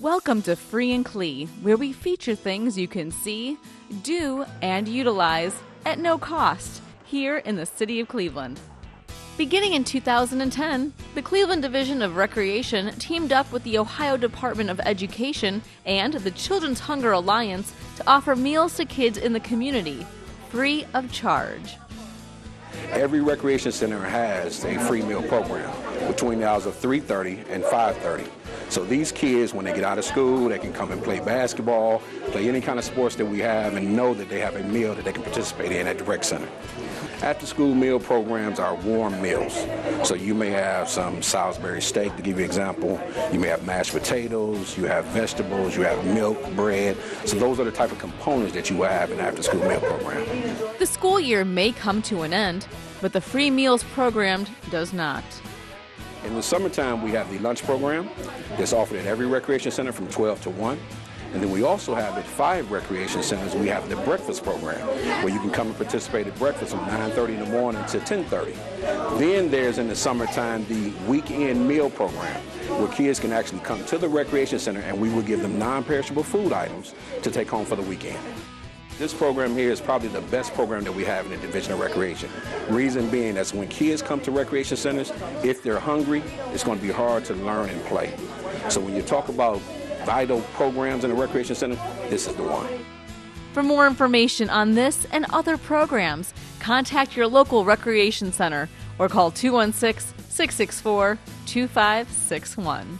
Welcome to Free In CLE, where we feature things you can see, do, and utilize at no cost here in the city of Cleveland. Beginning in 2010, the Cleveland Division of Recreation teamed up with the Ohio Department of Education and the Children's Hunger Alliance to offer meals to kids in the community, free of charge. Every recreation center has a free meal program between the hours of 3.30 and 5.30. So these kids, when they get out of school, they can come and play basketball, play any kind of sports that we have, and know that they have a meal that they can participate in at the rec center. After school meal programs are warm meals. So you may have some Salisbury steak, to give you an example. You may have mashed potatoes, you have vegetables, you have milk, bread. So those are the type of components that you have in after school meal program. The school year may come to an end, but the free meals programmed does not. In the summertime, we have the lunch program that's offered at every recreation center from 12 to 1. And then we also have at five recreation centers, we have the breakfast program where you can come and participate at breakfast from 9.30 in the morning to 10.30. Then there's in the summertime the weekend meal program where kids can actually come to the recreation center and we will give them non-perishable food items to take home for the weekend. This program here is probably the best program that we have in the Division of Recreation. Reason being that's when kids come to recreation centers, if they're hungry, it's going to be hard to learn and play. So when you talk about vital programs in the recreation center, this is the one. For more information on this and other programs, contact your local recreation center or call 216 664 2561.